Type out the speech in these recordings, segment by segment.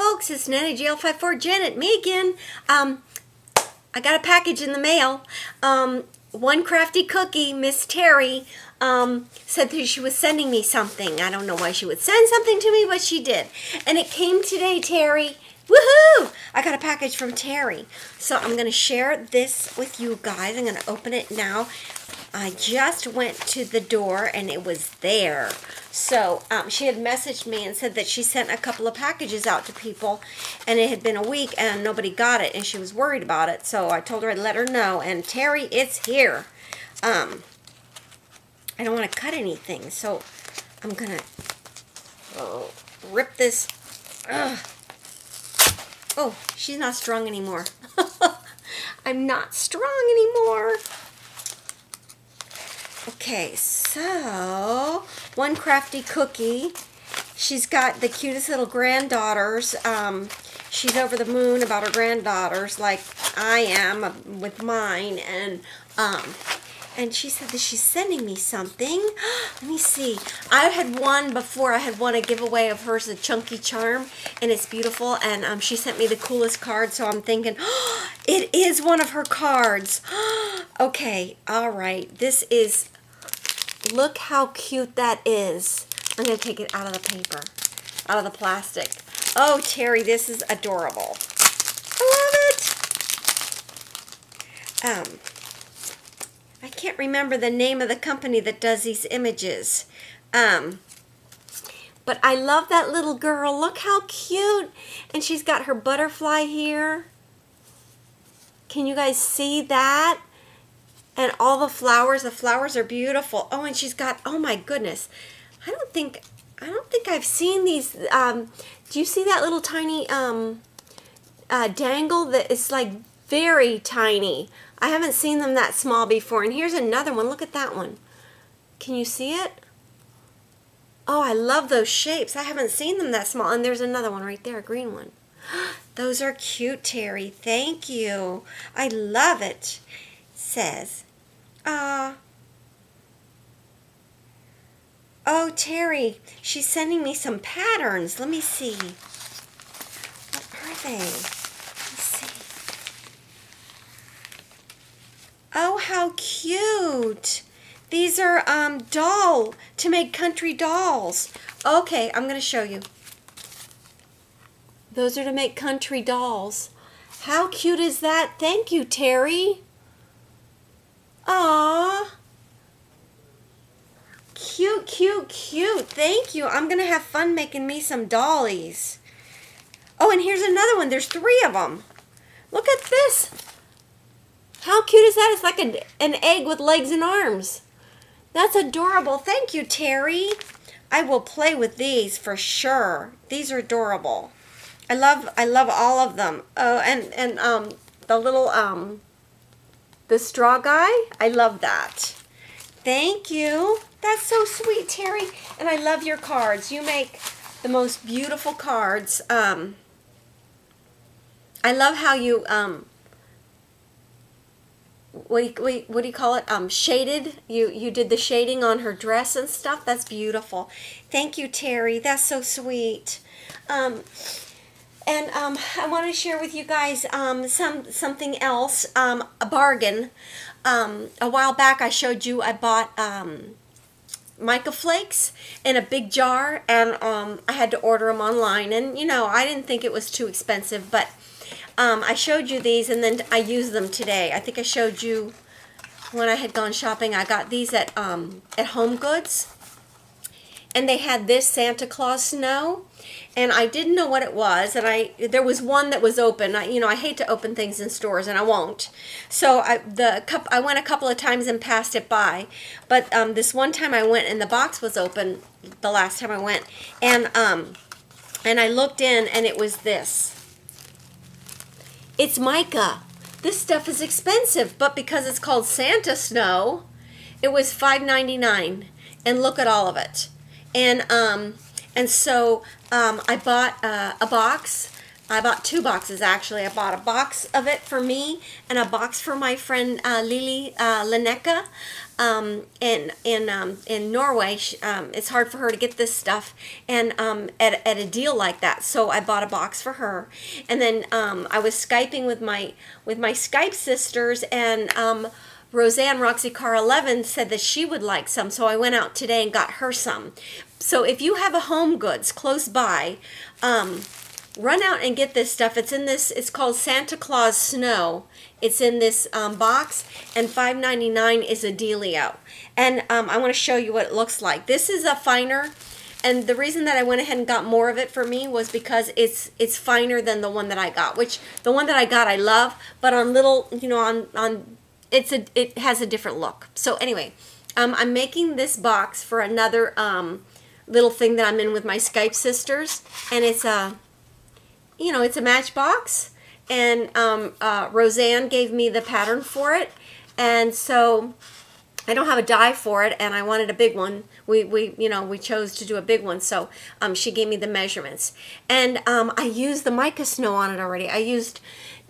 folks, it's Nana JL54 Janet, me again. Um, I got a package in the mail. Um, one crafty cookie, Miss Teri, um, said that she was sending me something. I don't know why she would send something to me, but she did. And it came today, Teri. Woohoo! I got a package from Teri. So I'm going to share this with you guys. I'm going to open it now. I just went to the door and it was there. So um, she had messaged me and said that she sent a couple of packages out to people and it had been a week and nobody got it and she was worried about it. So I told her I'd let her know. And Teri, it's here. Um, I don't want to cut anything. So I'm going to oh, rip this. Ugh. Oh, she's not strong anymore. I'm not strong anymore. Okay, so one crafty cookie. She's got the cutest little granddaughters. Um, she's over the moon about her granddaughters, like I am with mine. And um, and she said that she's sending me something. Let me see. I had one before. I had won a giveaway of hers, a Chunky Charm, and it's beautiful. And um, she sent me the coolest card, so I'm thinking, oh, it is one of her cards. okay, all right. This is, look how cute that is. I'm going to take it out of the paper, out of the plastic. Oh, Teri, this is adorable. I love it. Um, I can't remember the name of the company that does these images. Um, but I love that little girl. Look how cute. And she's got her butterfly here. Can you guys see that? And all the flowers. The flowers are beautiful. Oh, and she's got, oh my goodness. I don't think, I don't think I've seen these. Um, do you see that little tiny um, uh, dangle that is like very tiny? I haven't seen them that small before. And here's another one. Look at that one. Can you see it? Oh, I love those shapes. I haven't seen them that small. And there's another one right there, a green one. Those are cute, Teri. Thank you. I love it. says, ah. Uh, oh, Teri, she's sending me some patterns. Let me see. What are they? Oh, how cute. These are um, doll, to make country dolls. Okay, I'm going to show you. Those are to make country dolls. How cute is that? Thank you, Teri. Aww. Cute, cute, cute. Thank you. I'm going to have fun making me some dollies. Oh, and here's another one. There's three of them. Look at this. How cute is that? It's like an, an egg with legs and arms. That's adorable. Thank you, Teri. I will play with these for sure. These are adorable. I love I love all of them. Oh, and and um the little um the straw guy. I love that. Thank you. That's so sweet, Teri. And I love your cards. You make the most beautiful cards. Um I love how you um what do you, what do you call it? Um, shaded. You you did the shading on her dress and stuff. That's beautiful. Thank you, Teri. That's so sweet. Um, and um, I want to share with you guys um, some something else. Um, a bargain. Um, a while back, I showed you I bought um, mica flakes in a big jar, and um, I had to order them online. And you know, I didn't think it was too expensive, but um, I showed you these and then I used them today. I think I showed you when I had gone shopping. I got these at, um, at Home Goods. And they had this Santa Claus snow. And I didn't know what it was. And I there was one that was open. I, you know, I hate to open things in stores and I won't. So I, the cup, I went a couple of times and passed it by. But um, this one time I went and the box was open the last time I went. And, um, and I looked in and it was this. It's mica. This stuff is expensive, but because it's called Santa Snow, it was $5.99. And look at all of it. And um, and so um, I bought uh, a box I bought two boxes actually. I bought a box of it for me and a box for my friend uh, Lily uh, Lineka um, in in um, in Norway. She, um, it's hard for her to get this stuff, and um, at, at a deal like that, so I bought a box for her. And then um, I was skyping with my with my Skype sisters, and um, Roseanne Roxy Car 11 said that she would like some, so I went out today and got her some. So if you have a Home Goods close by, run out and get this stuff. It's in this. It's called Santa Claus Snow. It's in this um, box, and $5.99 is a dealio. And um, I want to show you what it looks like. This is a finer, and the reason that I went ahead and got more of it for me was because it's it's finer than the one that I got. Which the one that I got I love, but on little, you know, on on it's a it has a different look. So anyway, um, I'm making this box for another um, little thing that I'm in with my Skype sisters, and it's a you know, it's a matchbox. And um, uh, Roseanne gave me the pattern for it. And so I don't have a die for it, and I wanted a big one. We, we you know, we chose to do a big one, so um, she gave me the measurements. And um, I used the mica snow on it already. I used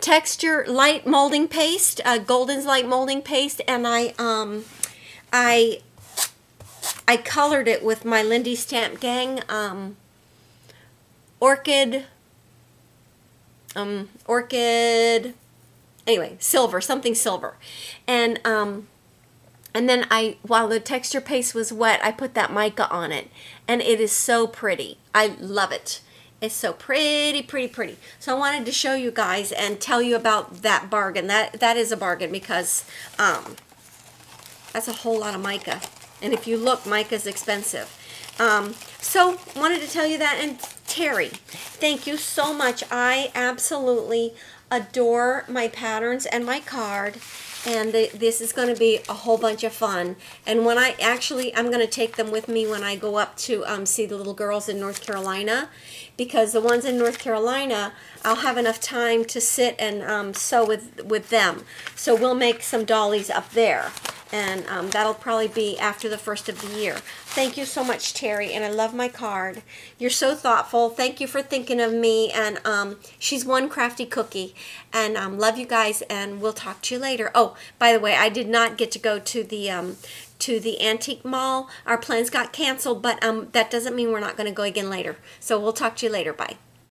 texture light molding paste, uh, Golden's light molding paste, and I, um, I, I colored it with my Lindy Stamp Gang um, Orchid um, orchid, anyway, silver, something silver. And, um, and then I, while the texture paste was wet, I put that mica on it. And it is so pretty. I love it. It's so pretty, pretty, pretty. So I wanted to show you guys and tell you about that bargain. That That is a bargain because um, that's a whole lot of mica. And if you look, mica's expensive. Um, so wanted to tell you that. And Teri, thank you so much. I absolutely adore my patterns and my card and the, this is going to be a whole bunch of fun. And when I actually, I'm going to take them with me when I go up to um, see the little girls in North Carolina, because the ones in North Carolina, I'll have enough time to sit and um, sew with with them. So we'll make some dollies up there and um, that'll probably be after the first of the year. Thank you so much, Teri, and I love my card. You're so thoughtful. Thank you for thinking of me, and um, she's one crafty cookie, and um, love you guys, and we'll talk to you later. Oh, by the way, I did not get to go to the um, to the antique mall. Our plans got canceled, but um, that doesn't mean we're not going to go again later. So we'll talk to you later. Bye.